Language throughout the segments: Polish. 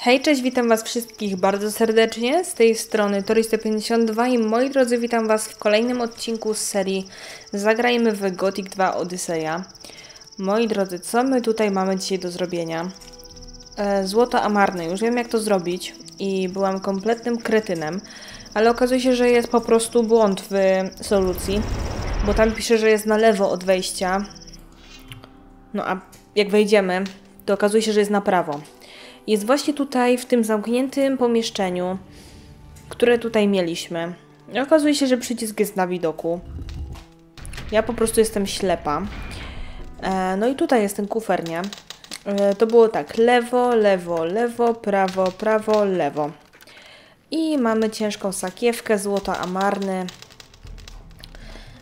Hej, cześć, witam Was wszystkich bardzo serdecznie. Z tej strony Toriste52 i moi drodzy, witam Was w kolejnym odcinku z serii Zagrajmy w Gothic 2 Odyseja. Moi drodzy, co my tutaj mamy dzisiaj do zrobienia? E, złoto amarne, już wiem jak to zrobić i byłam kompletnym kretynem, ale okazuje się, że jest po prostu błąd w solucji, bo tam pisze, że jest na lewo od wejścia. No a jak wejdziemy, to okazuje się, że jest na prawo jest właśnie tutaj w tym zamkniętym pomieszczeniu, które tutaj mieliśmy. I okazuje się, że przycisk jest na widoku. Ja po prostu jestem ślepa. E, no i tutaj jest ten kufer, nie? E, to było tak, lewo, lewo, lewo, prawo, prawo, lewo. I mamy ciężką sakiewkę, złoto amarny.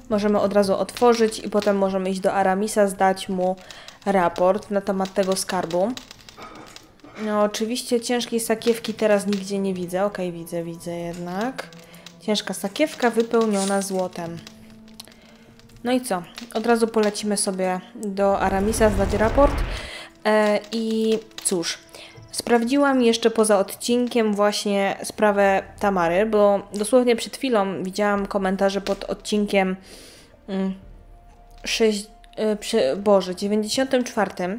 Możemy od razu otworzyć i potem możemy iść do Aramisa, zdać mu raport na temat tego skarbu. No oczywiście ciężkiej sakiewki teraz nigdzie nie widzę. Ok, widzę, widzę jednak. Ciężka sakiewka wypełniona złotem. No i co? Od razu polecimy sobie do Aramisa zdać raport. E, I cóż, sprawdziłam jeszcze poza odcinkiem właśnie sprawę Tamary, bo dosłownie przed chwilą widziałam komentarze pod odcinkiem mm, 6, y, przy, Boże, 94 E,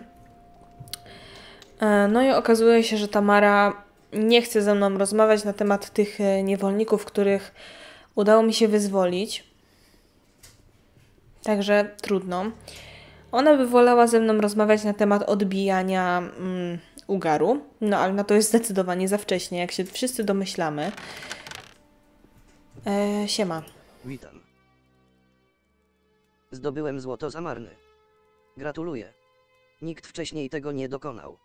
no i okazuje się, że Tamara nie chce ze mną rozmawiać na temat tych e, niewolników, których udało mi się wyzwolić. Także trudno. Ona by wolała ze mną rozmawiać na temat odbijania mm, ugaru, no ale na to jest zdecydowanie za wcześnie, jak się wszyscy domyślamy. E, siema. Witam. Zdobyłem złoto zamarny. Gratuluję. Nikt wcześniej tego nie dokonał.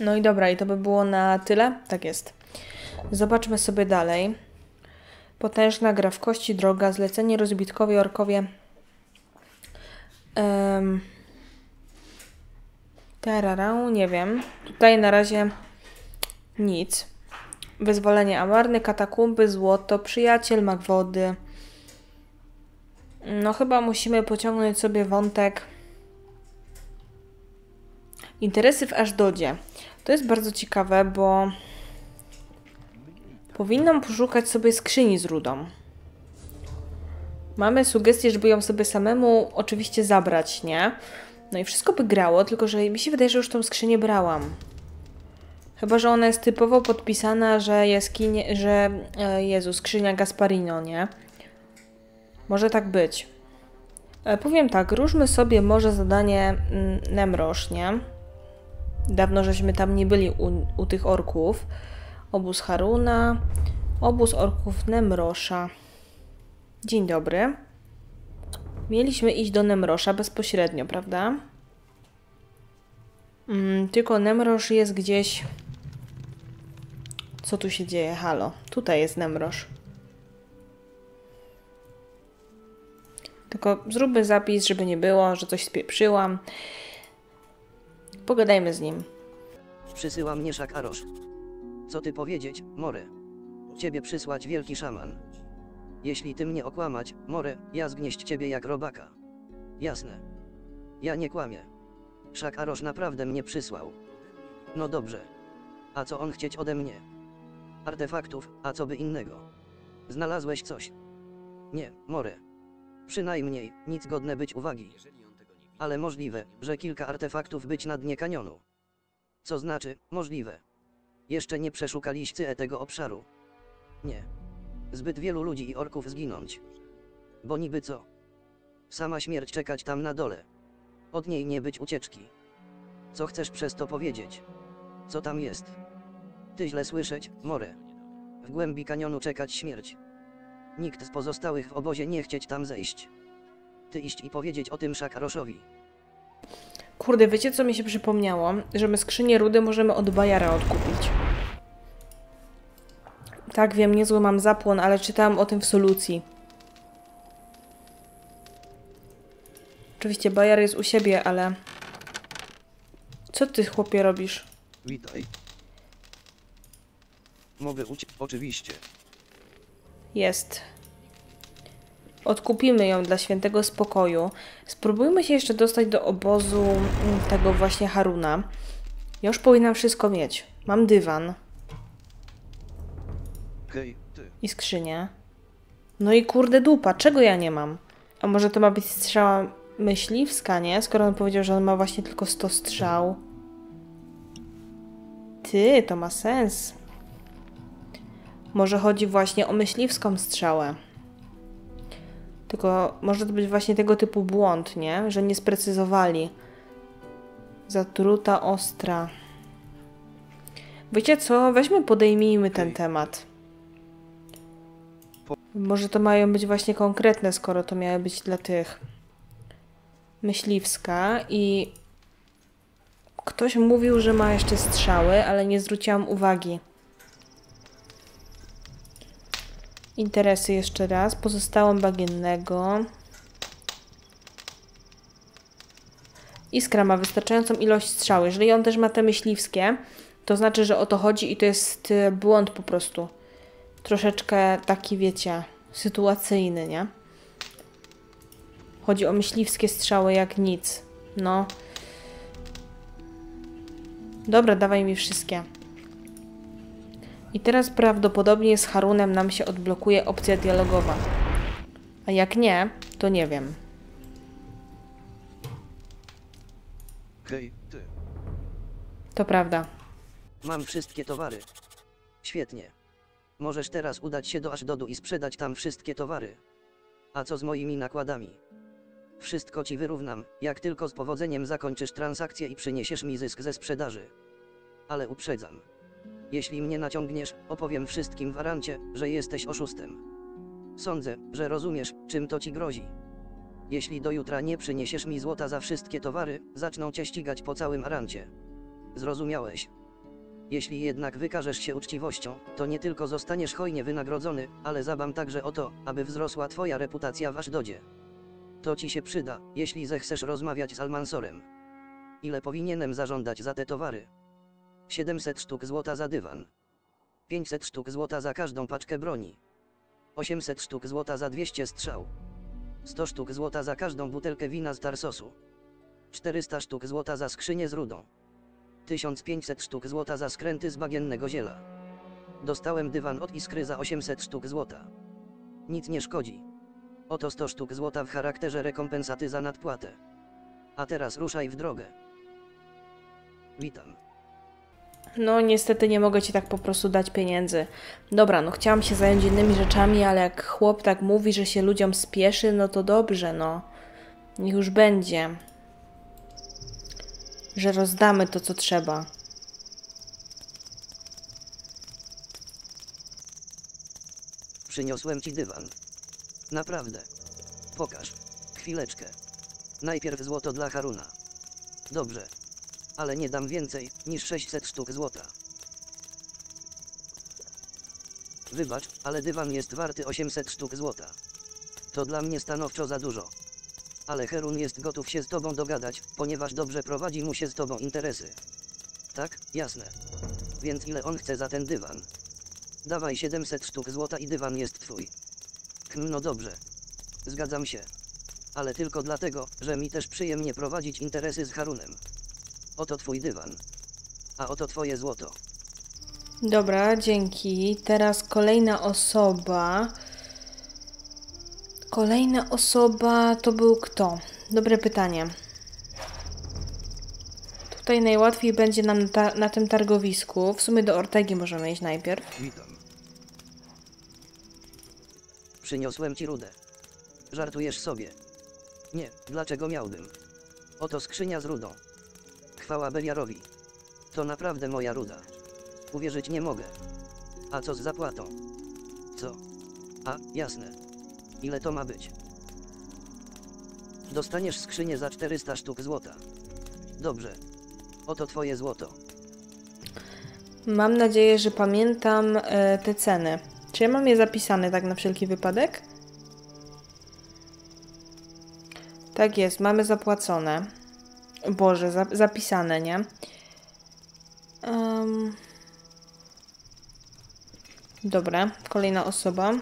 No i dobra, i to by było na tyle? Tak jest. Zobaczmy sobie dalej. Potężna gra w kości, droga, zlecenie rozbitkowi orkowie. Um, nie wiem. Tutaj na razie nic. Wyzwolenie amarny, katakumby, złoto, przyjaciel, mak wody. No chyba musimy pociągnąć sobie wątek interesy w Ashdodzie. To jest bardzo ciekawe, bo powinnam poszukać sobie skrzyni z rudą. Mamy sugestię, żeby ją sobie samemu oczywiście zabrać, nie? No i wszystko by grało, tylko że mi się wydaje, że już tą skrzynię brałam. Chyba, że ona jest typowo podpisana, że jaskinie, że e, Jezu, skrzynia Gasparino, nie? Może tak być. E, powiem tak, różmy sobie może zadanie mm, Nemroż, nie? Dawno żeśmy tam nie byli u, u tych orków. Obóz Haruna, obóz orków Nemrosza. Dzień dobry. Mieliśmy iść do Nemrosza bezpośrednio, prawda? Mm, tylko Nemrosz jest gdzieś... Co tu się dzieje? Halo. Tutaj jest Nemrosz. Tylko zróbmy zapis, żeby nie było, że coś spieprzyłam. Pogadajmy z nim. Przysyła mnie Szakarosz. Co ty powiedzieć, More? Ciebie przysłać wielki szaman. Jeśli ty mnie okłamać, More, ja zgnieść ciebie jak robaka. Jasne. Ja nie kłamię. Szakarosz naprawdę mnie przysłał. No dobrze. A co on chcieć ode mnie? Artefaktów, a co by innego? Znalazłeś coś? Nie, More. Przynajmniej, nic godne być uwagi ale możliwe, że kilka artefaktów być na dnie kanionu. Co znaczy, możliwe. Jeszcze nie przeszukaliście tego obszaru. Nie. Zbyt wielu ludzi i orków zginąć. Bo niby co? Sama śmierć czekać tam na dole. Od niej nie być ucieczki. Co chcesz przez to powiedzieć? Co tam jest? Ty źle słyszeć, more. W głębi kanionu czekać śmierć. Nikt z pozostałych w obozie nie chcieć tam zejść ty iść i powiedzieć o tym Szakaroszowi. Kurde, wiecie co mi się przypomniało? Że my skrzynię rudy możemy od Bajara odkupić. Tak, wiem, niezły mam zapłon, ale czytałam o tym w solucji. Oczywiście Bajar jest u siebie, ale... Co ty, chłopie, robisz? Witaj. Mogę uciec? Oczywiście. Jest. Odkupimy ją dla świętego spokoju. Spróbujmy się jeszcze dostać do obozu mm, tego właśnie Haruna. Ja już powinnam wszystko mieć. Mam dywan i skrzynię. No i kurde dupa, czego ja nie mam? A może to ma być strzała myśliwska, nie? Skoro on powiedział, że on ma właśnie tylko 100 strzał. Ty, to ma sens. Może chodzi właśnie o myśliwską strzałę. Tylko może to być właśnie tego typu błąd, nie? Że nie sprecyzowali. Zatruta ostra. Wiecie co? Weźmy, podejmijmy ten temat. Może to mają być właśnie konkretne, skoro to miały być dla tych myśliwska i ktoś mówił, że ma jeszcze strzały, ale nie zwróciłam uwagi. Interesy jeszcze raz. Pozostałą bagiennego. Iskra ma wystarczającą ilość strzał. Jeżeli on też ma te myśliwskie, to znaczy, że o to chodzi i to jest e, błąd po prostu. Troszeczkę taki, wiecie, sytuacyjny, nie? Chodzi o myśliwskie strzały jak nic. No. Dobra, dawaj mi wszystkie. I teraz prawdopodobnie z Harunem nam się odblokuje opcja dialogowa. A jak nie, to nie wiem. Hej, ty. To prawda. Mam wszystkie towary. Świetnie. Możesz teraz udać się do Ashdodu i sprzedać tam wszystkie towary. A co z moimi nakładami? Wszystko ci wyrównam, jak tylko z powodzeniem zakończysz transakcję i przyniesiesz mi zysk ze sprzedaży. Ale uprzedzam. Jeśli mnie naciągniesz, opowiem wszystkim w Arancie, że jesteś oszustem. Sądzę, że rozumiesz, czym to ci grozi. Jeśli do jutra nie przyniesiesz mi złota za wszystkie towary, zaczną cię ścigać po całym Arancie. Zrozumiałeś? Jeśli jednak wykażesz się uczciwością, to nie tylko zostaniesz hojnie wynagrodzony, ale zabam także o to, aby wzrosła twoja reputacja w Ashdodzie. To ci się przyda, jeśli zechcesz rozmawiać z Almansorem. Ile powinienem zażądać za te towary? 700 sztuk złota za dywan. 500 sztuk złota za każdą paczkę broni. 800 sztuk złota za 200 strzał. 100 sztuk złota za każdą butelkę wina z Tarsosu. 400 sztuk złota za skrzynię z rudą. 1500 sztuk złota za skręty z bagiennego ziela. Dostałem dywan od Iskry za 800 sztuk złota. Nic nie szkodzi. Oto 100 sztuk złota w charakterze rekompensaty za nadpłatę. A teraz ruszaj w drogę. Witam. No, niestety nie mogę ci tak po prostu dać pieniędzy. Dobra, no chciałam się zająć innymi rzeczami, ale jak chłop tak mówi, że się ludziom spieszy, no to dobrze, no. Niech już będzie. Że rozdamy to, co trzeba. Przyniosłem ci dywan. Naprawdę. Pokaż. Chwileczkę. Najpierw złoto dla Haruna. Dobrze. Ale nie dam więcej niż 600 sztuk złota. Wybacz, ale dywan jest warty 800 sztuk złota. To dla mnie stanowczo za dużo. Ale Herun jest gotów się z tobą dogadać, ponieważ dobrze prowadzi mu się z tobą interesy. Tak, jasne. Więc ile on chce za ten dywan? Dawaj 700 sztuk złota i dywan jest twój. Hm, no dobrze. Zgadzam się. Ale tylko dlatego, że mi też przyjemnie prowadzić interesy z Harunem. Oto twój dywan. A oto twoje złoto. Dobra, dzięki. Teraz kolejna osoba. Kolejna osoba to był kto? Dobre pytanie. Tutaj najłatwiej będzie nam ta, na tym targowisku. W sumie do Ortegi możemy iść najpierw. Witam. Przyniosłem ci rudę. Żartujesz sobie. Nie, dlaczego miałbym? Oto skrzynia z rudą. Chwała Beliarowi. To naprawdę moja ruda. Uwierzyć nie mogę. A co z zapłatą? Co? A, jasne. Ile to ma być? Dostaniesz skrzynię za 400 sztuk złota. Dobrze. Oto twoje złoto. Mam nadzieję, że pamiętam e, te ceny. Czy ja mam je zapisane tak na wszelki wypadek? Tak jest, mamy zapłacone. Boże, za, zapisane, nie? Em. Dobra, kolejna osoba.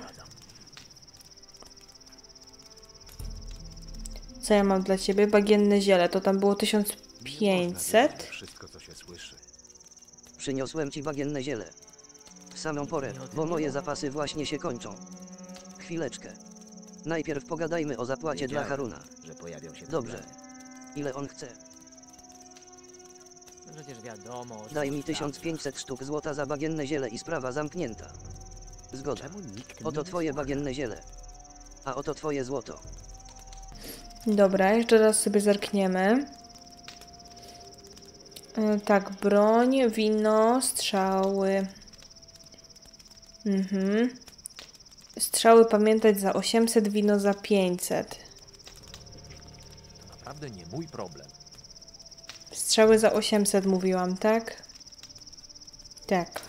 Co ja mam dla ciebie? Bagienne ziele, to tam było 1500. Wszystko, co się słyszy. Przyniosłem ci bagienne ziele. W samą porę, bo moje zapasy właśnie się kończą. Chwileczkę. Najpierw pogadajmy o zapłacie dla Haruna. że pojawią się Dobrze. Ile on chce? Wiadomo, Daj mi chodzi. 1500 sztuk złota za bagienne ziele i sprawa zamknięta. Zgoda. Oto twoje bagienne ziele. A oto twoje złoto. Dobra, jeszcze raz sobie zerkniemy. E, Tak, broń, wino, strzały. Mhm. Strzały pamiętać za 800, wino za 500. To naprawdę nie mój problem. Strzały za 800 mówiłam, tak? Tak.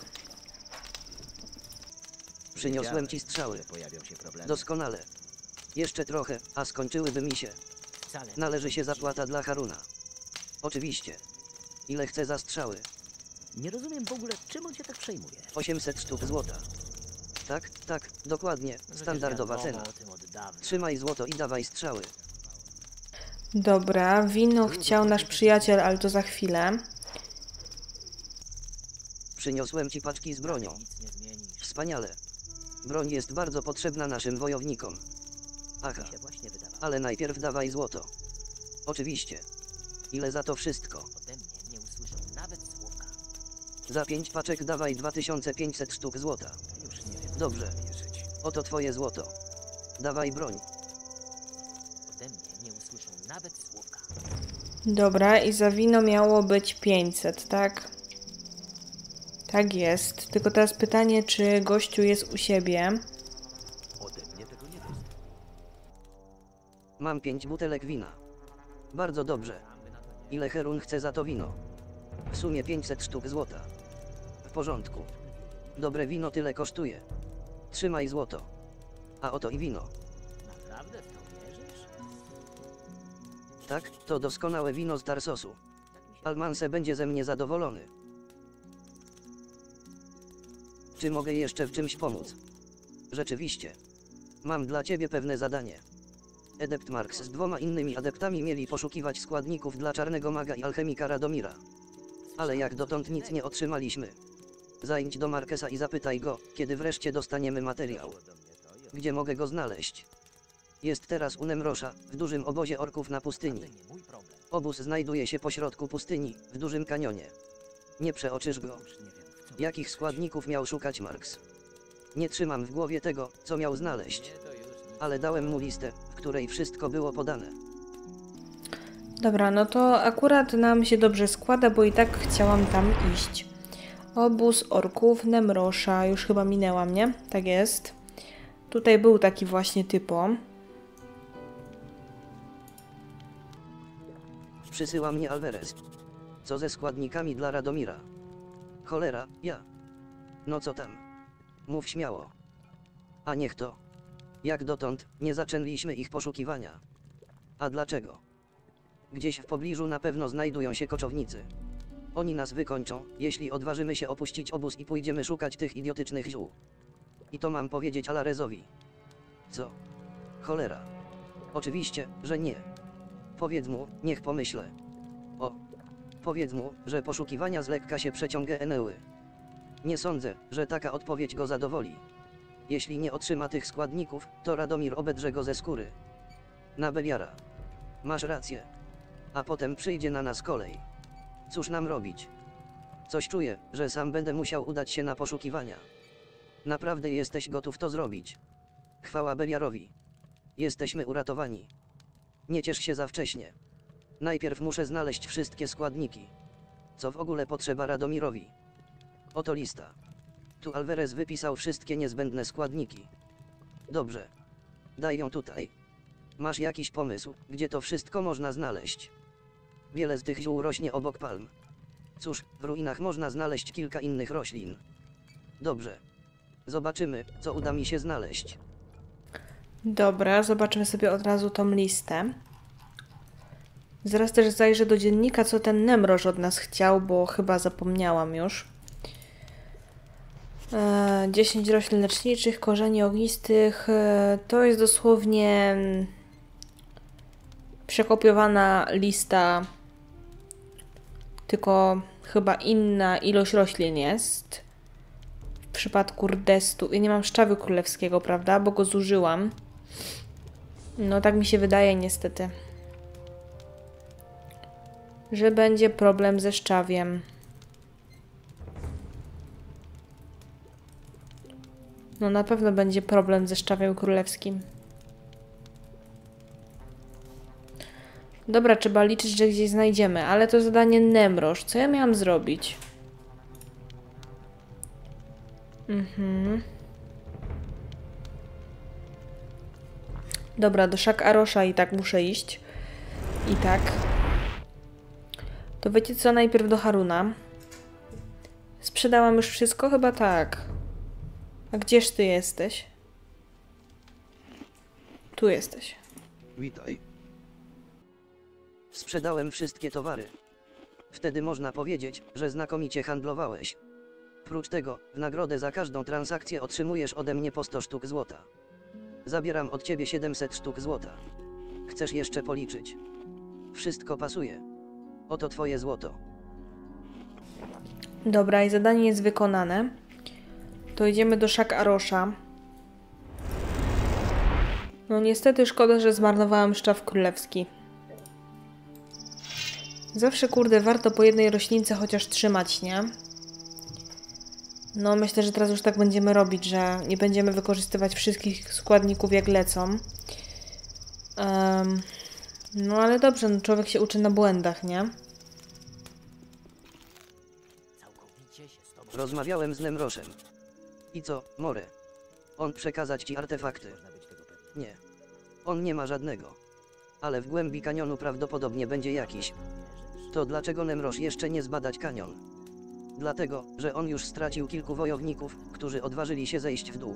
Przyniosłem ci strzały. pojawią się problemy. Doskonale. Jeszcze trochę, a skończyłyby mi się. Należy się zapłata dla Haruna. Oczywiście. Ile chce za strzały? Nie rozumiem w ogóle, czym on się tak przejmuje. 800 sztuk złota. Tak, tak, dokładnie. Standardowa cena. Trzymaj złoto i dawaj strzały. Dobra, wino chciał nasz przyjaciel, ale to za chwilę. Przyniosłem ci paczki z bronią. Wspaniale. Broń jest bardzo potrzebna naszym wojownikom. Aha, ale najpierw dawaj złoto. Oczywiście. Ile za to wszystko? Za pięć paczek dawaj 2500 sztuk złota. Dobrze. Oto twoje złoto. Dawaj broń. Ode mnie nie usłyszą nawet słówka. Dobra, i za wino miało być 500, tak? Tak jest. Tylko teraz pytanie, czy gościu jest u siebie? Mam pięć butelek wina. Bardzo dobrze. Ile Herun chce za to wino? W sumie 500 sztuk złota. W porządku. Dobre wino tyle kosztuje. Trzymaj złoto. A oto i wino. Tak, to doskonałe wino z Tarsosu. Almanse będzie ze mnie zadowolony. Czy mogę jeszcze w czymś pomóc? Rzeczywiście. Mam dla ciebie pewne zadanie. Adept Marks z dwoma innymi adeptami mieli poszukiwać składników dla czarnego maga i alchemika Radomira. Ale jak dotąd nic nie otrzymaliśmy. Zajdź do Markesa i zapytaj go, kiedy wreszcie dostaniemy materiał. Gdzie mogę go znaleźć? Jest teraz u Nemrosza, w dużym obozie orków na pustyni. Nie. Obóz znajduje się pośrodku pustyni, w dużym kanionie. Nie przeoczysz go. Nie Jakich składników miał szukać Marks? Nie trzymam w głowie tego, co miał znaleźć, ale dałem mu listę, w której wszystko było podane. Dobra, no to akurat nam się dobrze składa, bo i tak chciałam tam iść. Obóz orków Nemrosza, już chyba minęła mnie, tak jest. Tutaj był taki właśnie typo. Przysyła mnie Alvarez. Co ze składnikami dla Radomira? Cholera, ja. No co tam? Mów śmiało. A niech to. Jak dotąd, nie zaczęliśmy ich poszukiwania. A dlaczego? Gdzieś w pobliżu na pewno znajdują się koczownicy. Oni nas wykończą, jeśli odważymy się opuścić obóz i pójdziemy szukać tych idiotycznych ziół. I to mam powiedzieć Alarezowi. Co? Cholera. Oczywiście, że nie. Powiedz mu, niech pomyślę. O. Powiedz mu, że poszukiwania z lekka się przeciągnęły. Nie sądzę, że taka odpowiedź go zadowoli. Jeśli nie otrzyma tych składników, to Radomir obedrze go ze skóry. Na Beliara. Masz rację. A potem przyjdzie na nas kolej. Cóż nam robić? Coś czuję, że sam będę musiał udać się na poszukiwania. Naprawdę jesteś gotów to zrobić. Chwała Beliarowi. Jesteśmy uratowani. Nie ciesz się za wcześnie. Najpierw muszę znaleźć wszystkie składniki. Co w ogóle potrzeba Radomirowi? Oto lista. Tu Alvarez wypisał wszystkie niezbędne składniki. Dobrze. Daj ją tutaj. Masz jakiś pomysł, gdzie to wszystko można znaleźć? Wiele z tych ziół rośnie obok palm. Cóż, w ruinach można znaleźć kilka innych roślin. Dobrze. Zobaczymy, co uda mi się znaleźć. Dobra, zobaczymy sobie od razu tą listę. Zaraz też zajrzę do dziennika, co ten Nemroż od nas chciał, bo chyba zapomniałam już. E, 10 roślin leczniczych, korzeni ognistych. E, to jest dosłownie przekopiowana lista, tylko chyba inna ilość roślin jest. W przypadku rdestu. Ja nie mam szczawy królewskiego, prawda? Bo go zużyłam. No tak mi się wydaje niestety. Że będzie problem ze szczawiem. No na pewno będzie problem ze szczawiem królewskim. Dobra, trzeba liczyć, że gdzieś znajdziemy, ale to zadanie Nemroż. Co ja miałam zrobić? Mhm. Dobra, do Szak Arosza i tak muszę iść. I tak. To wiecie co, najpierw do Haruna. Sprzedałam już wszystko? Chyba tak. A gdzież ty jesteś? Tu jesteś. Witaj. Sprzedałem wszystkie towary. Wtedy można powiedzieć, że znakomicie handlowałeś. Prócz tego, w nagrodę za każdą transakcję otrzymujesz ode mnie po 100 sztuk złota. Zabieram od ciebie 700 sztuk złota. Chcesz jeszcze policzyć? Wszystko pasuje. Oto twoje złoto. Dobra, i zadanie jest wykonane. To idziemy do Szak Arosza. No niestety szkoda, że zmarnowałam szczaw królewski. Zawsze kurde warto po jednej roślince chociaż trzymać, nie? No myślę, że teraz już tak będziemy robić, że nie będziemy wykorzystywać wszystkich składników jak lecą. Em, no ale dobrze, no człowiek się uczy na błędach, nie? Rozmawiałem z Nemroszem. I co, More? On przekazać ci artefakty. Nie. On nie ma żadnego. Ale w głębi kanionu prawdopodobnie będzie jakiś. To dlaczego Nemrosz jeszcze nie zbadać kanion? Dlatego, że on już stracił kilku wojowników, którzy odważyli się zejść w dół.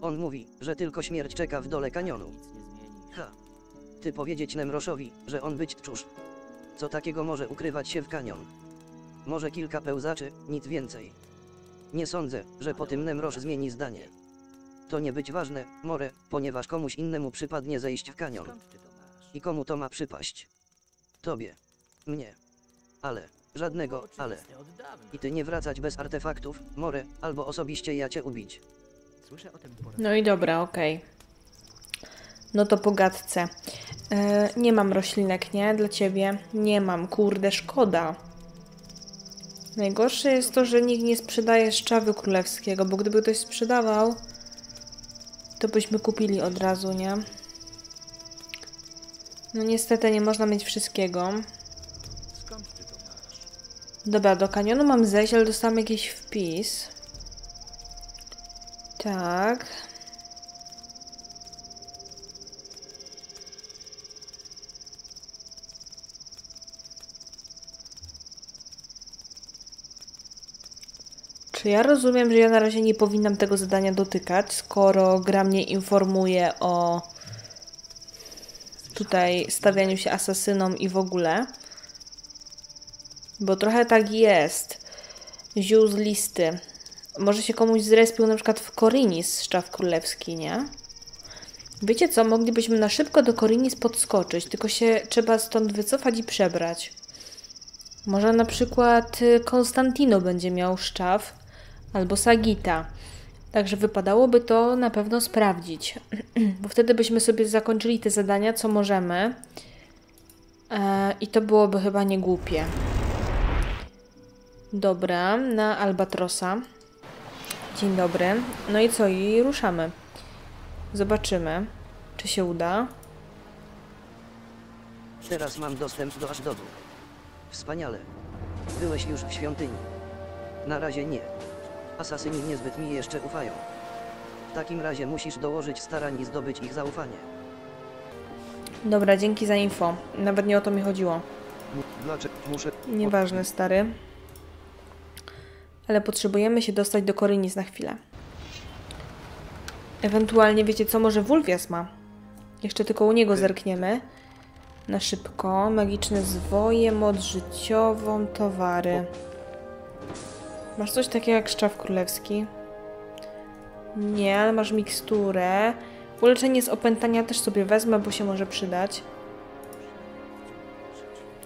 On mówi, że tylko śmierć czeka w dole kanionu. Ha. Ty powiedzieć Nemroszowi, że on być tczusz. Co takiego może ukrywać się w kanion? Może kilka pełzaczy, nic więcej. Nie sądzę, że po tym Nemrosz zmieni zdanie. To nie być ważne, More, ponieważ komuś innemu przypadnie zejść w kanion. I komu to ma przypaść? Tobie. Mnie. Ale. Żadnego, ale. I ty nie wracać bez artefaktów, More, albo osobiście ja cię ubić. Słyszę o tym po raz No i dobra, okej. No to po gadce. E, nie mam roślinek, nie? Dla ciebie. Nie mam, kurde, szkoda. Najgorsze jest to, że nikt nie sprzedaje szczawy królewskiego, bo gdyby ktoś sprzedawał, to byśmy kupili od razu, nie? No niestety nie można mieć wszystkiego. Dobra, do kanionu mam zejść, ale dostałam jakiś wpis. Tak. Czy ja rozumiem, że ja na razie nie powinnam tego zadania dotykać, skoro gra mnie informuje o tutaj stawianiu się asasynom i w ogóle? Bo trochę tak jest. Ziół z listy. Może się komuś zrespił na przykład w Korinis szczaw królewski, nie? Wiecie co, moglibyśmy na szybko do Korinis podskoczyć, tylko się trzeba stąd wycofać i przebrać. Może na przykład y, Konstantino będzie miał szczaw, albo Sagita. Także wypadałoby to na pewno sprawdzić, bo wtedy byśmy sobie zakończyli te zadania, co możemy. E, I to byłoby chyba nie głupie. Dobra, na Albatrosa. Dzień dobry. No i co? I ruszamy. Zobaczymy, czy się uda. Teraz mam dostęp do Ashdodu. Wspaniale. Byłeś już w świątyni. Na razie nie. Asasyni niezbyt mi jeszcze ufają. W takim razie musisz dołożyć starań i zdobyć ich zaufanie. Dobra, dzięki za info. Nawet nie o to mi chodziło. Nieważne, stary. Ale potrzebujemy się dostać do Korynis na chwilę. Ewentualnie, wiecie co, może Wulwias ma. Jeszcze tylko u niego zerkniemy. Na szybko. Magiczne zwoje, moc życiową, towary. Masz coś takiego jak szczaw królewski? Nie, ale masz miksturę. Uleczenie z opętania też sobie wezmę, bo się może przydać.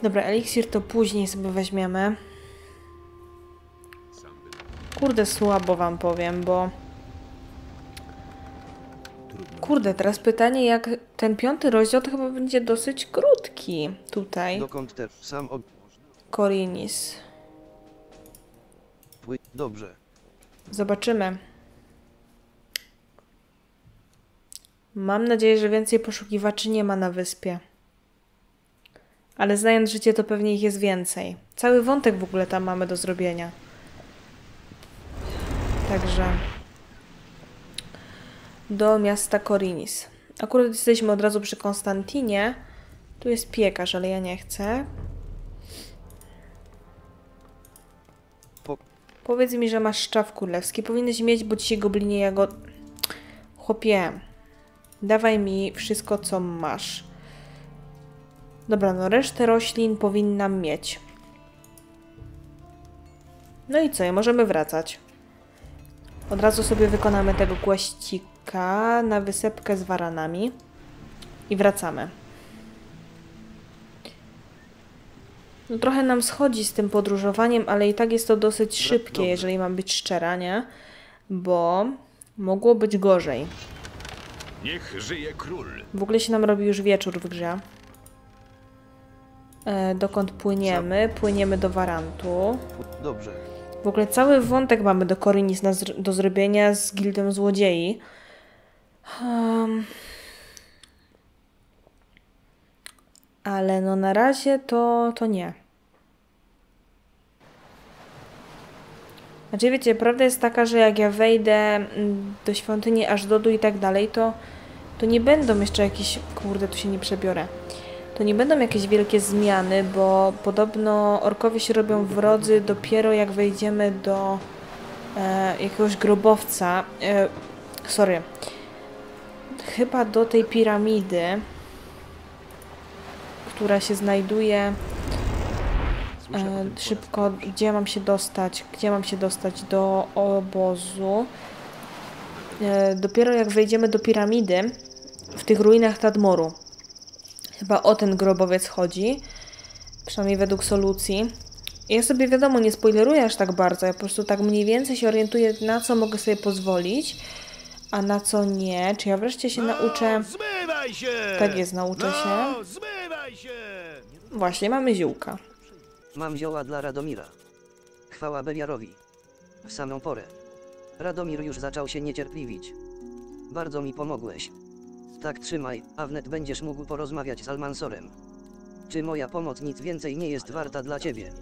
Dobra, eliksir to później sobie weźmiemy. Kurde, słabo wam powiem, bo... Kurde, teraz pytanie, jak ten piąty rozdział to chyba będzie dosyć krótki tutaj. Dokąd te sam ob... Korinis. Dobrze. Zobaczymy. Mam nadzieję, że więcej poszukiwaczy nie ma na wyspie. Ale znając życie, to pewnie ich jest więcej. Cały wątek w ogóle tam mamy do zrobienia. Także do miasta Korinis. Akurat jesteśmy od razu przy Konstantinie. Tu jest piekarz, ale ja nie chcę. Po... Powiedz mi, że masz szczaw królewski. Powinieneś mieć, bo się goblinie jago... Chłopie, dawaj mi wszystko, co masz. Dobra, no resztę roślin powinnam mieć. No i co, możemy wracać. Od razu sobie wykonamy tego kłaścika na wysepkę z waranami. I wracamy. No trochę nam schodzi z tym podróżowaniem, ale i tak jest to dosyć szybkie, jeżeli mam być szczera, nie? Bo mogło być gorzej. Niech żyje król. W ogóle się nam robi już wieczór w grze. E, dokąd płyniemy? Płyniemy do Warantu. Dobrze. W ogóle cały wątek mamy do Korynis na do zrobienia z Gildą Złodziei. Um, ale no na razie to, to nie. Znaczy wiecie, prawda jest taka, że jak ja wejdę mm, do świątyni aż dodu i tak dalej, to, to nie będą jeszcze jakieś... Kurde, tu się nie przebiorę. To nie będą jakieś wielkie zmiany, bo podobno orkowie się robią wrodzy dopiero jak wejdziemy do e, jakiegoś grobowca. E, sorry. Chyba do tej piramidy, która się znajduje e, szybko. Gdzie mam się dostać? Gdzie mam się dostać do obozu? E, dopiero jak wejdziemy do piramidy w tych ruinach Tadmoru. Chyba o ten grobowiec chodzi. Przynajmniej według solucji. Ja sobie wiadomo, nie spoileruję aż tak bardzo. Ja po prostu tak mniej więcej się orientuję, na co mogę sobie pozwolić, a na co nie. Czy ja wreszcie się nauczę. Zmywaj się! Tak jest, nauczę się. No, zmywaj się! Właśnie, mamy ziółka. Mam zioła dla Radomira. Chwała Beliarowi. W samą porę. Radomir już zaczął się niecierpliwić. Bardzo mi pomogłeś. Tak trzymaj, a wnet będziesz mógł porozmawiać z Almansorem. Czy moja pomoc nic więcej nie jest warta dla ciebie?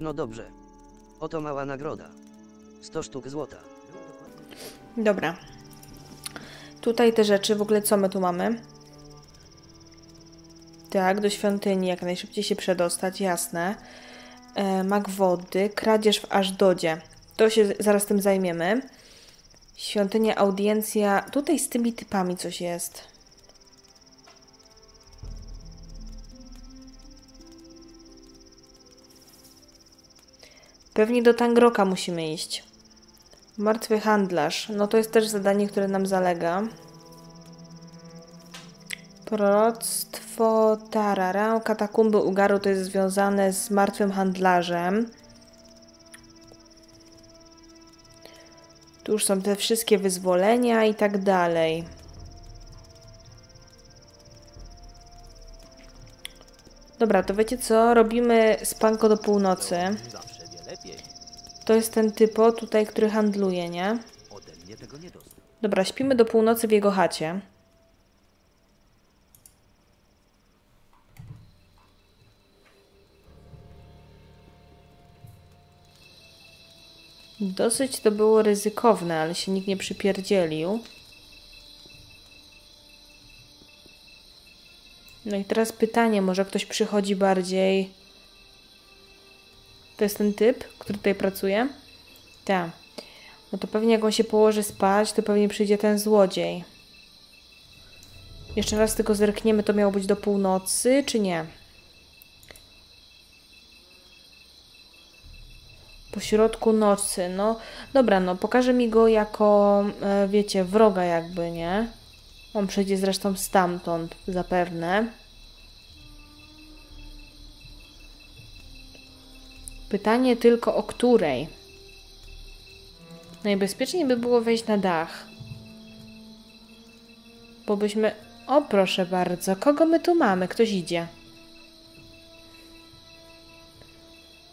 No dobrze. Oto mała nagroda. 100 sztuk złota. Dobra. Tutaj te rzeczy, w ogóle co my tu mamy? Tak, do świątyni jak najszybciej się przedostać, jasne. E, mak wody, kradzież w Ażdodzie. To się zaraz tym zajmiemy. Świątynia, audiencja. Tutaj z tymi typami coś jest. Pewnie do Tangroka musimy iść. Martwy handlarz. No to jest też zadanie, które nam zalega. Proroctwo Tarara. Katakumby Ugaru to jest związane z martwym handlarzem. Tu już są te wszystkie wyzwolenia i tak dalej. Dobra, to wiecie co? Robimy spanko do północy. To jest ten typo tutaj, który handluje, nie? Dobra, śpimy do północy w jego chacie. Dosyć to było ryzykowne, ale się nikt nie przypierdzielił. No i teraz pytanie, może ktoś przychodzi bardziej... To jest ten typ, który tutaj pracuje? Tak. No to pewnie jak on się położy spać, to pewnie przyjdzie ten złodziej. Jeszcze raz tylko zerkniemy, to miało być do północy, czy nie? Po środku nocy, no dobra, no pokaże mi go jako, e, wiecie, wroga jakby, nie? On przyjdzie zresztą stamtąd, zapewne. Pytanie tylko o której? Najbezpieczniej by było wejść na dach. Bo byśmy... O, proszę bardzo, kogo my tu mamy? Ktoś idzie.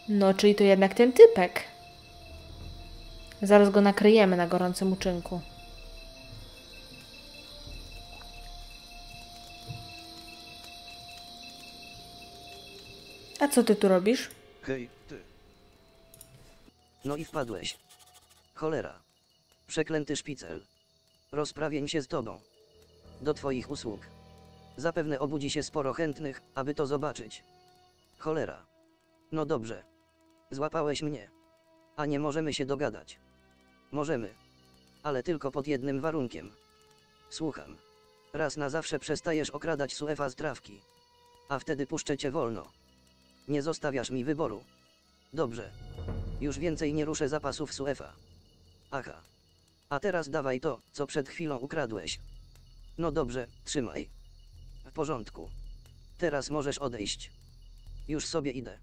No, czyli to jednak ten typek. Zaraz go nakryjemy na gorącym uczynku. A co ty tu robisz? Hej, ty. No i wpadłeś. Cholera. Przeklęty szpicel. Rozprawień się z tobą. Do twoich usług. Zapewne obudzi się sporo chętnych, aby to zobaczyć. Cholera. No dobrze. Złapałeś mnie. A nie możemy się dogadać. Możemy. Ale tylko pod jednym warunkiem. Słucham. Raz na zawsze przestajesz okradać Suefa z trawki. A wtedy puszczę cię wolno. Nie zostawiasz mi wyboru. Dobrze. Już więcej nie ruszę zapasów Suefa. Aha. A teraz dawaj to, co przed chwilą ukradłeś. No dobrze, trzymaj. W porządku. Teraz możesz odejść. Już sobie idę.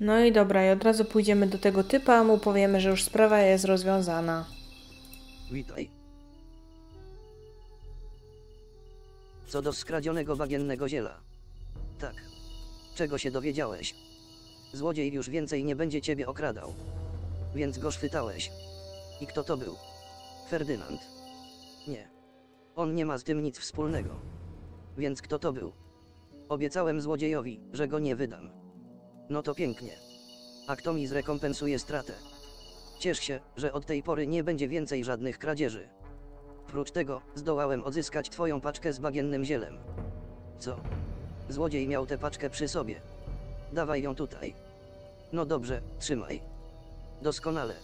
No i dobra, i od razu pójdziemy do tego typa, mu powiemy, że już sprawa jest rozwiązana. Witaj. Co do skradzionego bagiennego ziela. Tak. Czego się dowiedziałeś? Złodziej już więcej nie będzie ciebie okradał. Więc go schwytałeś. I kto to był? Ferdynand. Nie. On nie ma z tym nic wspólnego. Więc kto to był? Obiecałem złodziejowi, że go nie wydam. No to pięknie. A kto mi zrekompensuje stratę? Ciesz się, że od tej pory nie będzie więcej żadnych kradzieży. Prócz tego, zdołałem odzyskać twoją paczkę z bagiennym zielem. Co? Złodziej miał tę paczkę przy sobie. Dawaj ją tutaj. No dobrze, trzymaj. Doskonale.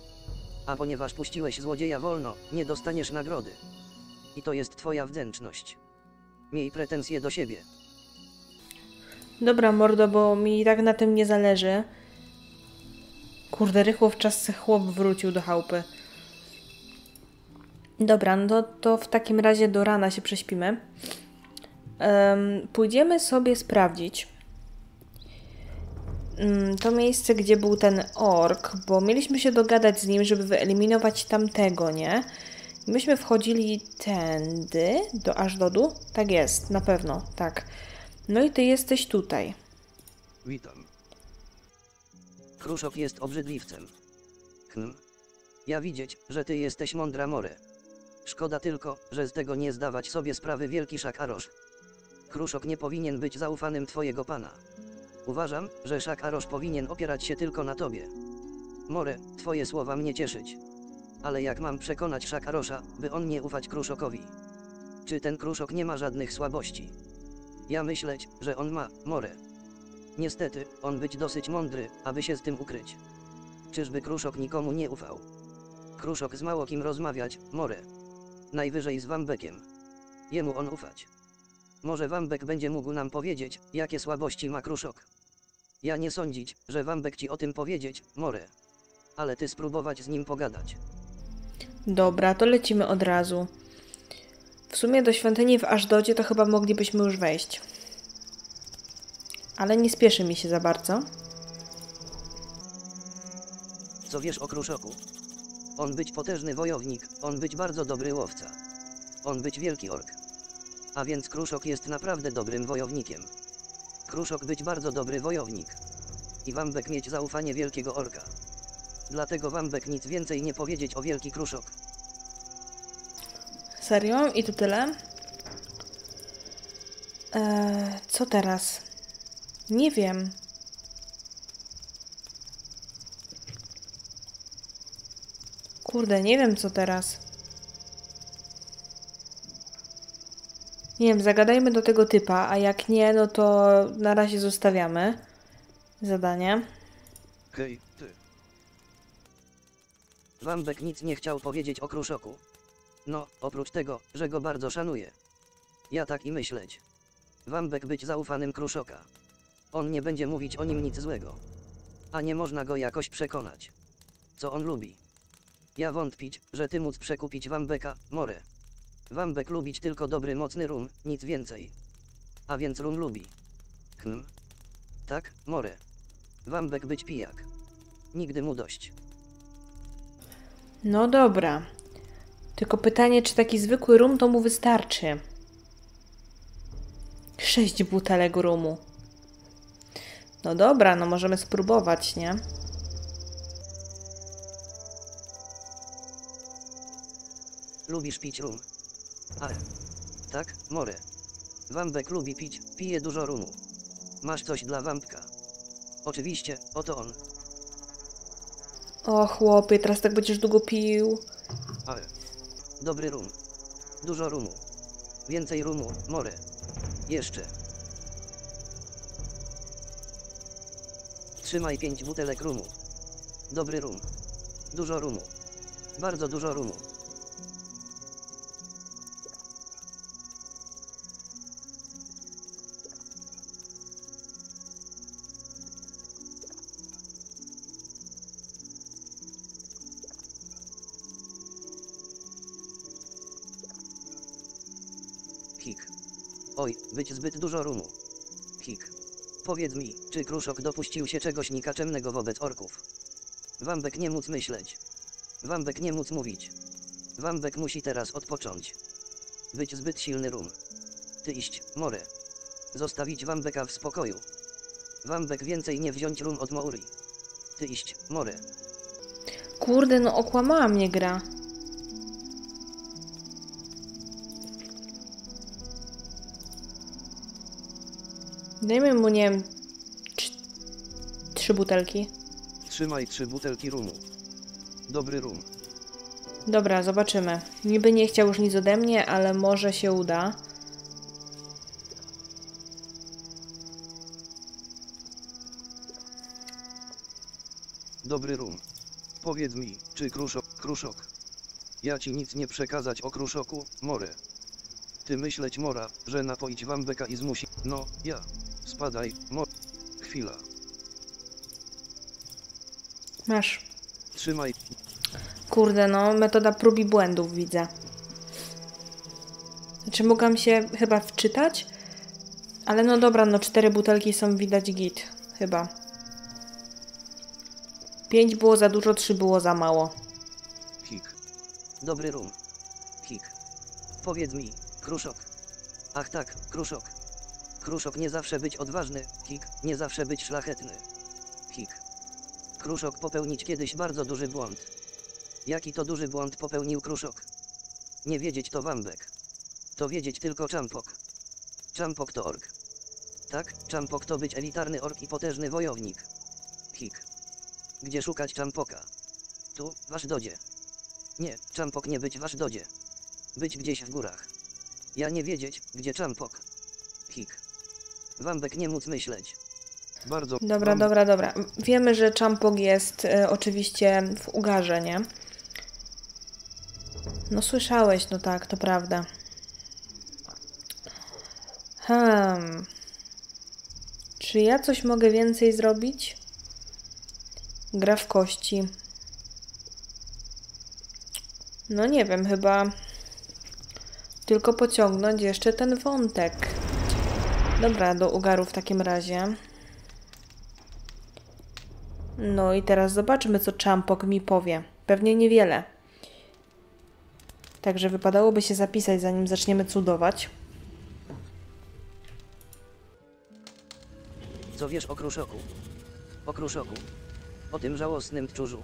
A ponieważ puściłeś złodzieja wolno, nie dostaniesz nagrody. I to jest twoja wdzięczność. Miej pretensje do siebie. Dobra, mordo, bo mi tak na tym nie zależy. Kurde, rychło w czas chłop wrócił do chałupy. Dobra, no to w takim razie do rana się prześpimy. Em, pójdziemy sobie sprawdzić mm, to miejsce, gdzie był ten ork, bo mieliśmy się dogadać z nim, żeby wyeliminować tamtego, nie? Myśmy wchodzili tędy, do aż do? Tak jest, na pewno, tak. No i ty jesteś tutaj. Witam. Kruszok jest obrzydliwcem. Hm. Ja widzieć, że ty jesteś mądra more. Szkoda tylko, że z tego nie zdawać sobie sprawy wielki Szakarosz. Kruszok nie powinien być zaufanym twojego pana. Uważam, że Szakarosz powinien opierać się tylko na tobie. More, twoje słowa mnie cieszyć. Ale jak mam przekonać Szakarosza, by on nie ufać Kruszokowi? Czy ten Kruszok nie ma żadnych słabości? Ja myśleć, że on ma, more. Niestety, on być dosyć mądry, aby się z tym ukryć. Czyżby Kruszok nikomu nie ufał? Kruszok z mało kim rozmawiać, more. Najwyżej z Wambekiem. Jemu on ufać. Może Wambek będzie mógł nam powiedzieć, jakie słabości ma Kruszok. Ja nie sądzić, że Wambek ci o tym powiedzieć, more. Ale ty spróbować z nim pogadać. Dobra, to lecimy od razu. W sumie do świątyni w Ażdodzie to chyba moglibyśmy już wejść. Ale nie spieszy mi się za bardzo. Co wiesz o Kruszoku? On być potężny wojownik, on być bardzo dobry łowca. On być wielki ork. A więc Kruszok jest naprawdę dobrym wojownikiem. Kruszok być bardzo dobry wojownik. I Wambek mieć zaufanie wielkiego orka. Dlatego Wambek nic więcej nie powiedzieć o wielki Kruszok. I to tyle? Eee, co teraz? Nie wiem. Kurde, nie wiem co teraz. Nie wiem, zagadajmy do tego typa, a jak nie, no to na razie zostawiamy zadanie. Hej, ty. Wambek nic nie chciał powiedzieć o Kruszoku. No, oprócz tego, że go bardzo szanuje. Ja tak i myśleć. Wambek być zaufanym Kruszoka. On nie będzie mówić o nim nic złego. A nie można go jakoś przekonać. Co on lubi. Ja wątpić, że ty móc przekupić Wambeka, more. Wambek lubić tylko dobry mocny rum, nic więcej. A więc rum lubi. Hm. Tak, more. Wambek być pijak. Nigdy mu dość. No dobra. Tylko pytanie, czy taki zwykły rum to mu wystarczy? Sześć butelek rumu. No dobra, no możemy spróbować, nie? Lubisz pić rum? Ale. Tak, more. Wambek lubi pić, pije dużo rumu. Masz coś dla Wambka? Oczywiście, oto on. O chłopie, teraz tak będziesz długo pił. Ale. Dobry rum. Dużo rumu. Więcej rumu, more. Jeszcze. Trzymaj pięć butelek rumu. Dobry rum. Dużo rumu. Bardzo dużo rumu. Być zbyt dużo rumu. Hik. Powiedz mi, czy Kruszok dopuścił się czegoś nikaczemnego wobec orków? Wambek nie móc myśleć. Wambek nie móc mówić. Wambek musi teraz odpocząć. Być zbyt silny rum. Ty iść, more. Zostawić Wambeka w spokoju. Wambek więcej nie wziąć rum od Mauri. Ty iść, more. Kurde, no okłamała mnie gra. Dajmy mu, nie wiem, trz- trzy butelki. Trzymaj trzy butelki rumu. Dobry rum. Dobra, zobaczymy. Niby nie chciał już nic ode mnie, ale może się uda. Dobry rum. Powiedz mi, czy kruszok, kruszok. Ja ci nic nie przekazać o kruszoku, more. Ty myśleć mora, że napoić wambeka i zmusi. No, ja. Spadaj, mo. Chwila. Masz. Trzymaj. Kurde, no, metoda prób i błędów widzę. Znaczy, mogłam się chyba wczytać, ale no dobra, no cztery butelki są widać git, chyba. Pięć było za dużo, trzy było za mało. Hik. Dobry rum. Hik. Powiedz mi, Kruszok. Ach tak, Kruszok. Kruszok nie zawsze być odważny, Hik, nie zawsze być szlachetny. Hik. Kruszok popełnić kiedyś bardzo duży błąd. Jaki to duży błąd popełnił Kruszok? Nie wiedzieć to Wambek. To wiedzieć tylko Czampok. Czampok to ork. Tak, Czampok to być elitarny ork i potężny wojownik. Hik. Gdzie szukać Czampoka? Tu, w Aszdodzie. Nie, Czampok nie być w Aszdodzie. Być gdzieś w górach. Ja nie wiedzieć, gdzie Czampok. Wambek nie móc myśleć. Bardzo. Dobra, dobra, dobra. Wiemy, że Champog jest e, oczywiście w Ugarze, nie? No słyszałeś, no tak, to prawda. Hmm. Czy ja coś mogę więcej zrobić? Gra w kości. No nie wiem, chyba tylko pociągnąć jeszcze ten wątek. Dobra, do Ugaru w takim razie. No i teraz zobaczmy, co Champok mi powie. Pewnie niewiele. Także wypadałoby się zapisać, zanim zaczniemy cudować. Co wiesz o Kruszoku? O Kruszoku. O tym żałosnym tchórzu.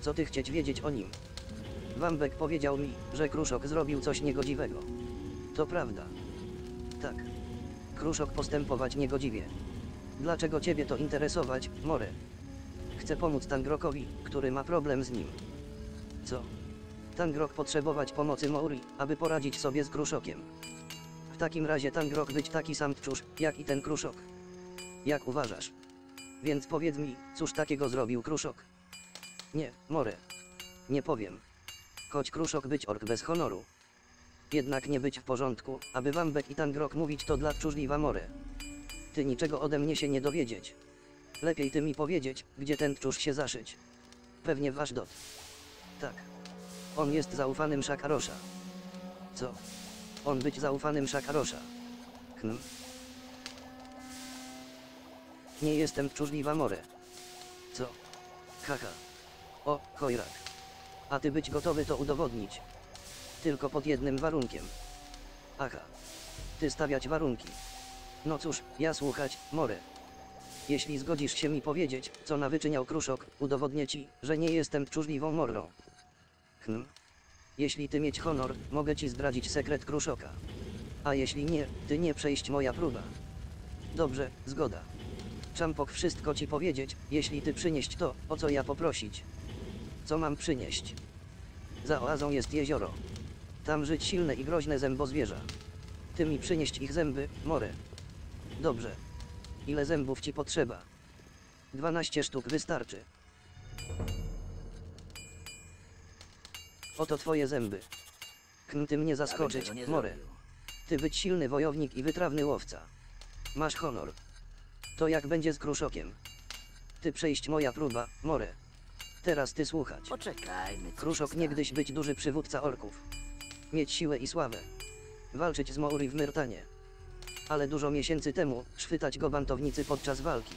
Co ty chcieć wiedzieć o nim? Wambek powiedział mi, że Kruszok zrobił coś niegodziwego. To prawda. Kruszok postępować niegodziwie. Dlaczego ciebie to interesować, More? Chcę pomóc Tangrokowi, który ma problem z nim. Co? Tangrok potrzebować pomocy Mauri, aby poradzić sobie z Kruszokiem. W takim razie Tangrok być taki sam tchórz, jak i ten Kruszok. Jak uważasz? Więc powiedz mi, cóż takiego zrobił Kruszok? Nie, More. Nie powiem. Choć Kruszok być ork bez honoru. Jednak nie być w porządku, aby Wambek i Tangrok mówić to dla tchórzliwa More. Ty niczego ode mnie się nie dowiedzieć. Lepiej ty mi powiedzieć, gdzie ten tchórz się zaszyć. Pewnie w Ashdod. Tak. On jest zaufanym Szakarosza. Co? On być zaufanym Szakarosza. Hm. Nie jestem tchórzliwa more. Co? Haha. O, chojrak. A ty być gotowy to udowodnić. Tylko pod jednym warunkiem. Aha. Ty stawiać warunki. No cóż, ja słuchać, more. Jeśli zgodzisz się mi powiedzieć, co nawyczyniał Kruszok, udowodnię ci, że nie jestem tchórzliwą mordą. Hm. Jeśli ty mieć honor, mogę ci zdradzić sekret Kruszoka. A jeśli nie, ty nie przejść moja próba. Dobrze, zgoda. Czampok wszystko ci powiedzieć, jeśli ty przynieść to, o co ja poprosić. Co mam przynieść? Za oazą jest jezioro. Tam żyć silne i groźne zębozwierza. Ty mi przynieść ich zęby, more. Dobrze. Ile zębów ci potrzeba? 12 sztuk wystarczy. Oto twoje zęby. Hm, ty mnie zaskoczyć, more. Ty być silny wojownik i wytrawny łowca. Masz honor. To jak będzie z kruszokiem? Ty przejść moja próba, more. Teraz ty słuchać. Poczekajmy. Kruszok niegdyś być duży przywódca orków. Mieć siłę i sławę. Walczyć z Mauri w Myrtanie. Ale dużo miesięcy temu, szwytać go bantownicy podczas walki.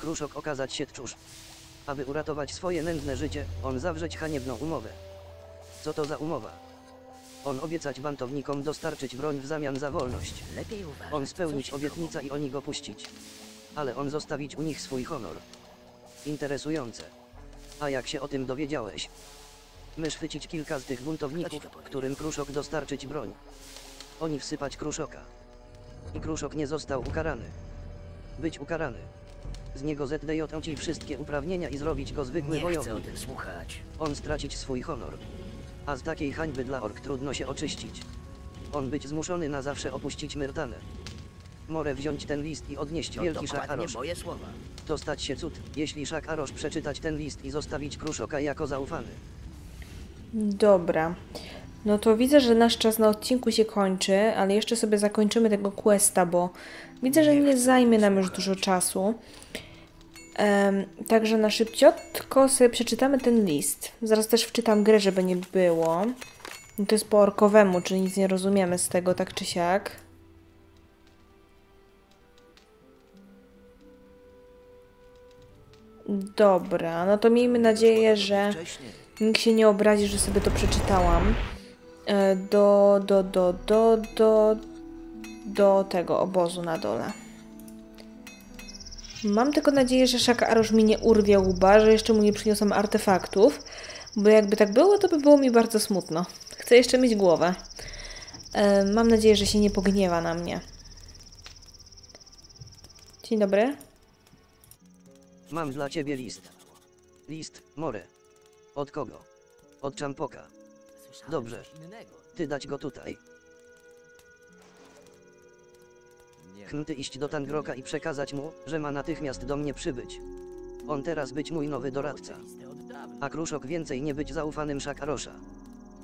Kruszok okazać się tczusz. Aby uratować swoje nędzne życie, on zawrzeć haniebną umowę. Co to za umowa? On obiecać bantownikom dostarczyć broń w zamian za wolność. On spełnić komu- i oni go puścić. Ale on zostawić u nich swój honor. Interesujące. A jak się o tym dowiedziałeś? My chwycić kilka z tych buntowników, którym Kruszok dostarczyć broń. Oni wsypać Kruszoka. I Kruszok nie został ukarany. Być ukarany. Z niego ZDJ ci wszystkie uprawnienia i zrobić go zwykły Nie chcę o wojownik. tym słuchać. On stracić swój honor. A z takiej hańby dla ork trudno się oczyścić. On być zmuszony na zawsze opuścić Myrtanę. More wziąć ten list i odnieść To wielki szak dokładnie Arosz. moje słowa. To stać się cud, jeśli szak Arosz przeczytać ten list i zostawić Kruszoka jako zaufany. Dobra. No to widzę, że nasz czas na odcinku się kończy, ale jeszcze sobie zakończymy tego questa, bo widzę, że nie zajmie nam już dużo czasu. Em, także na szybciutko sobie przeczytamy ten list. Zaraz też wczytam grę, żeby nie było. No To jest po orkowemu, czyli nic nie rozumiemy z tego, tak czy siak. Dobra, no to miejmy nadzieję, że nikt się nie obrazi, że sobie to przeczytałam. E, Do, do, do, do, do, do tego obozu na dole. Mam tylko nadzieję, że Szaka Arosz mi nie urwie łba, że jeszcze mu nie przyniosą artefaktów, bo jakby tak było, to by było mi bardzo smutno. Chcę jeszcze mieć głowę. E, Mam nadzieję, że się nie pogniewa na mnie. Dzień dobry. Mam dla ciebie list. List, More. Od kogo? Od Czampoka. Dobrze. Ty dać go tutaj. Nie. Hm, ty iść do Tangroka i przekazać mu, że ma natychmiast do mnie przybyć. On teraz być mój nowy doradca. A Kruszok więcej nie być zaufanym Szakarosza.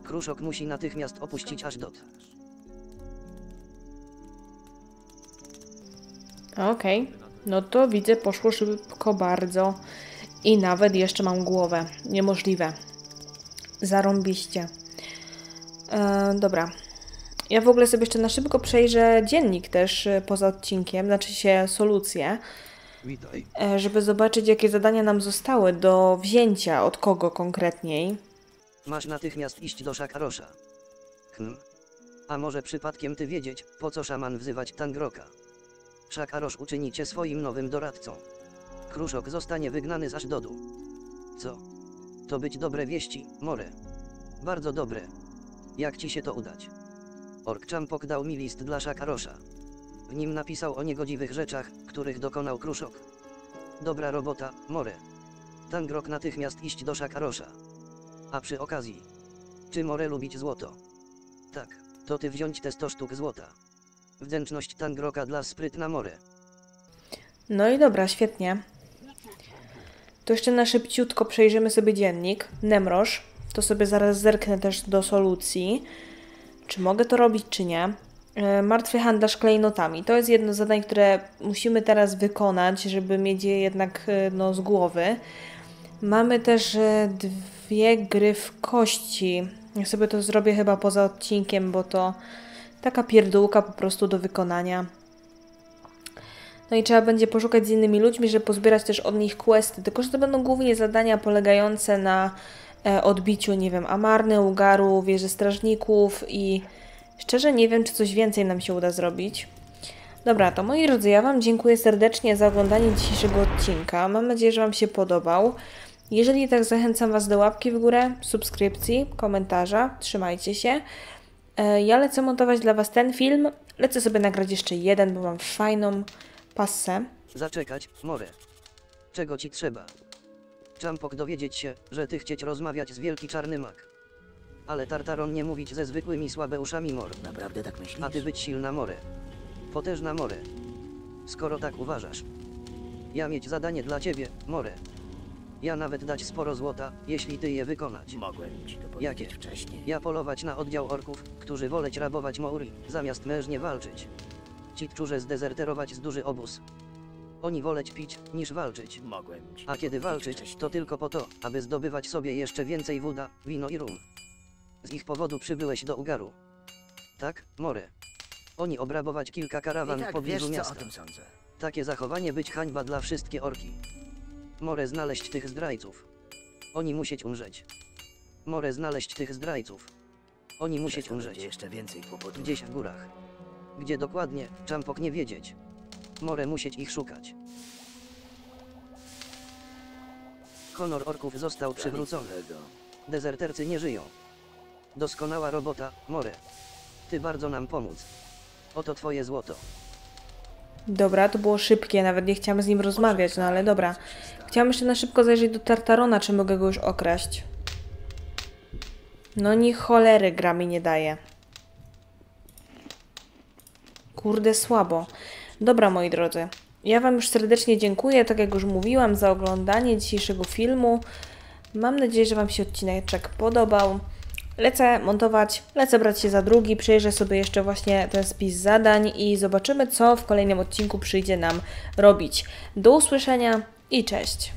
Kruszok musi natychmiast opuścić Ashdod. Okej, no to widzę, poszło szybko bardzo. I nawet jeszcze mam głowę. Niemożliwe. Zarąbiście. E, dobra. Ja w ogóle sobie jeszcze na szybko przejrzę dziennik też e, poza odcinkiem, znaczy się solucję, Witaj. e, żeby zobaczyć, jakie zadania nam zostały do wzięcia, od kogo konkretniej. Masz natychmiast iść do Szakarosza. Hm. A może przypadkiem ty wiedzieć, po co szaman wzywać Tangroka? Szakarosz uczyni cię swoim nowym doradcą. Kruszok zostanie wygnany z Ashdodu. Co? To być dobre wieści, More. Bardzo dobre. Jak ci się to udać? Ork Champok dał mi list dla Szakarosza. W nim napisał o niegodziwych rzeczach, których dokonał Kruszok. Dobra robota, More. Tangrok natychmiast iść do Szakarosza. A przy okazji, czy More lubić złoto? Tak, to ty wziąć te 100 sztuk złota. Wdzięczność Tangroka dla sprytna More. No i dobra, świetnie. To jeszcze na szybciutko przejrzymy sobie dziennik. Nemroż. To sobie zaraz zerknę też do solucji. Czy mogę to robić, czy nie. E, Martwy handlarz klejnotami. To jest jedno z zadań, które musimy teraz wykonać, żeby mieć je jednak e, no, z głowy. Mamy też e, dwie gry w kości. Ja sobie to zrobię chyba poza odcinkiem, bo to taka pierdółka po prostu do wykonania. No i trzeba będzie poszukać z innymi ludźmi, żeby pozbierać też od nich questy. Tylko, że to będą głównie zadania polegające na e, odbiciu, nie wiem, Amarny, Ugaru, wieży strażników i szczerze nie wiem, czy coś więcej nam się uda zrobić. Dobra, to moi drodzy, ja Wam dziękuję serdecznie za oglądanie dzisiejszego odcinka. Mam nadzieję, że Wam się podobał. Jeżeli tak, zachęcam Was do łapki w górę, subskrypcji, komentarza. Trzymajcie się. E, Ja lecę montować dla Was ten film. Lecę sobie nagrać jeszcze jeden, bo mam fajną passę. Zaczekać, more. Czego ci trzeba? Czampok dowiedzieć się, że ty chcieć rozmawiać z wielki czarny mak. Ale Tartaron nie mówić ze zwykłymi słabeuszami mor. Naprawdę tak myślisz? A ty być silna more. Potężna more. Skoro tak uważasz. Ja mieć zadanie dla ciebie, more. Ja nawet dać sporo złota, jeśli ty je wykonać. Mogłem ci to powiedzieć Jakie? wcześniej. Ja polować na oddział orków, którzy woleć rabować Mauri, zamiast mężnie walczyć. Ci tczurze zdezerterować z duży obóz. Oni woleć pić, niż walczyć. Mogłem ci A kiedy walczyć, to tylko po to, aby zdobywać sobie jeszcze więcej woda, wino i rum. Z ich powodu przybyłeś do Ugaru. Tak, More. Oni obrabować kilka karawan I w tak pobliżu wiesz, co miasta. o tym sądzę. Takie zachowanie być hańba dla wszystkie orki. More znaleźć tych zdrajców. Oni musieć umrzeć. More znaleźć tych zdrajców. Oni musieć umrzeć. jeszcze więcej kłopotów. Gdzieś w górach. Gdzie dokładnie, Czampok nie wiedzieć. More musieć ich szukać. Honor orków został przywrócony. Dezertercy nie żyją. Doskonała robota, More. Ty bardzo nam pomóc. Oto twoje złoto. Dobra, to było szybkie, nawet nie chciałam z nim rozmawiać, no ale dobra. Chciałam jeszcze na szybko zajrzeć do Tartarona, czy mogę go już okraść. No ni cholery gra mi nie daje. Kurde, słabo. Dobra, moi drodzy. Ja Wam już serdecznie dziękuję, tak jak już mówiłam, za oglądanie dzisiejszego filmu. Mam nadzieję, że Wam się odcineczek podobał. Lecę montować, lecę brać się za drugi, przejrzę sobie jeszcze właśnie ten spis zadań i zobaczymy, co w kolejnym odcinku przyjdzie nam robić. Do usłyszenia i cześć!